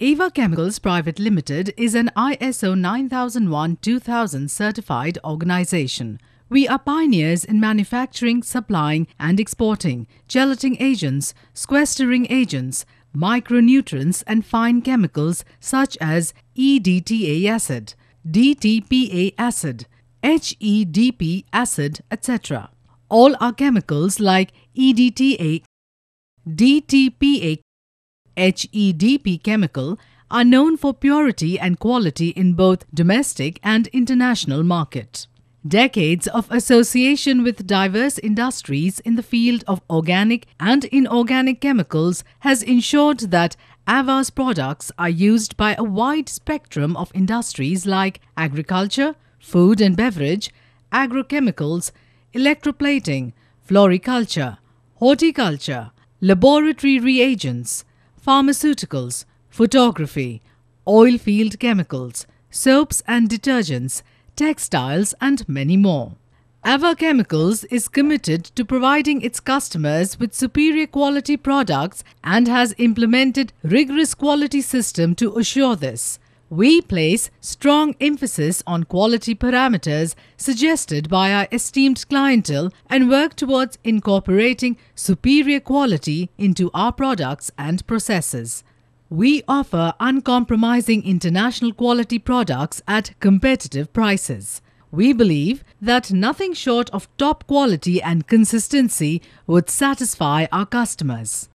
Ava Chemicals Private Limited is an ISO 9001-2000 certified organization. We are pioneers in manufacturing, supplying and exporting chelating agents, sequestering agents, micronutrients and fine chemicals such as EDTA acid, DTPA acid, HEDP acid, etc. All our chemicals like EDTA, DTPA HEDP chemical are known for purity and quality in both domestic and international market. Decades of association with diverse industries in the field of organic and inorganic chemicals has ensured that Ava's products are used by a wide spectrum of industries like agriculture, food and beverage, agrochemicals, electroplating, floriculture, horticulture, laboratory reagents, pharmaceuticals, photography, oil field chemicals, soaps and detergents, textiles and many more. Ava Chemicals is committed to providing its customers with superior quality products and has implemented rigorous quality system to assure this. We place strong emphasis on quality parameters suggested by our esteemed clientele and work towards incorporating superior quality into our products and processes. We offer uncompromising international quality products at competitive prices. We believe that nothing short of top quality and consistency would satisfy our customers.